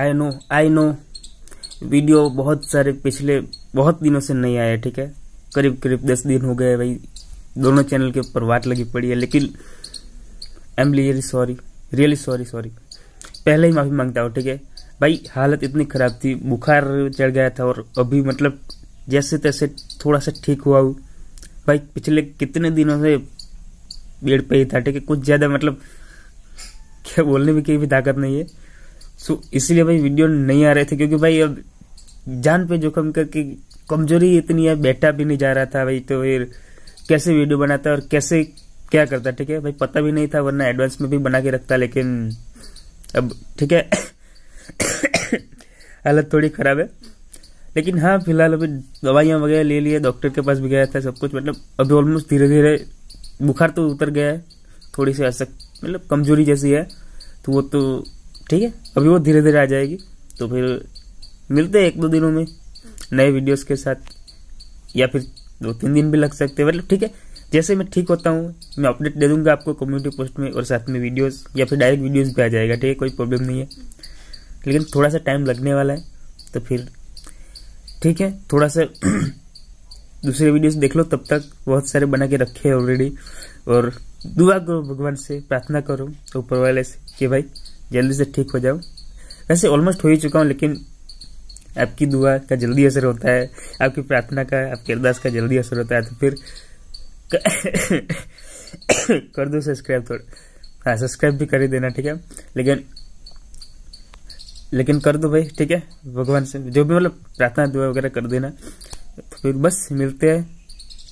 I know I know video बहुत सारे पिछले बहुत दिनों से नहीं आया, ठीक है? करीब करीब दस दिन हो गए भाई। दोनों चैनल के ऊपर वाट लगी पड़ी है, लेकिन I am really sorry really sorry sorry पहले ही माफ़ी माँगता हूँ, ठीक है? भाई, हालत इतनी खराब थी, बुखार चढ़ गया था और अभी मतलब जैसे तैसे थोड़ा सा ठीक हुआ हूँ। भाई, पिछले कितने दिनों से बेड पे ही था, ठीक है? कुछ ज़्यादा मतलब क्या बोलने में की भी ताकत नहीं है। सो, इसलिए भाई वीडियो नहीं आ रहे थे, क्योंकि भाई अब जान पे जोखम करके कमज़ोरी इतनी है, बैठा भी नहीं जा रहा था भाई तो फिर कैसे वीडियो बनाता और कैसे क्या करता, ठीक है? भाई पता भी नहीं था, वरना एडवांस में भी बना के रखता, लेकिन अब, ठीक है? हालत थोड़ी खराब है। लेकिन हाँ फ़िलहाल अभी दवाइयाँ वगैरह ले लिए डॉक्टर के पास भी गया था, सब कुछ मतलब अभी ऑलमोस्ट धीरे धीरे बुखार तो उतर गया है, थोड़ी सी असक मतलब कमज़ोरी जैसी है तो वो तो ठीक है? अभी वो धीरे धीरे आ जाएगी। तो फिर मिलते हैं एक दो दिनों में नए वीडियोस के साथ। या फिर दो तीन दिन भी लग सकते हैं मतलब ठीक है? जैसे मैं ठीक होता हूँ, मैं अपडेट दे दूँगा आपको कम्युनिटी पोस्ट में और साथ में वीडियोस या फिर डायरेक्ट वीडियोस भी आ जाएगा, ठीक है? कोई प्रॉब्लम नहीं है। लेकिन थोड़ा सा टाइम लगने वाला है तो फिर ठीक है? थोड़ा सा दूसरे वीडियोस देख लो, तब तक बहुत सारे बना के रखे हैं ऑलरेडी और दुआ करो भगवान से, प्रार्थना करो ऊपर वाले से कि भाई जल्दी से ठीक हो जाओ वैसे ऑलमोस्ट हो ही चुका हूँ, लेकिन आपकी दुआ का जल्दी असर होता है, आपकी प्रार्थना का, आपके अरदास का जल्दी असर होता है तो फिर कर दो सब्सक्राइब थोड़ा। हाँ सब्सक्राइब भी कर ही देना, ठीक है? लेकिन लेकिन कर दो भाई, ठीक है? भगवान से, जो भी मतलब प्रार्थना दुआ वगैरह कर देना तो फिर बस मिलते हैं,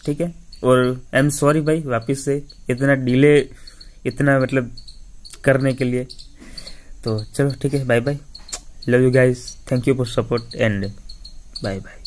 ठीक है? और आई एम सॉरी भाई, वापस से इतना डिले इतना मतलब करने के लिए। तो चलो ठीक है bye bye love you guys thank you for support and bye bye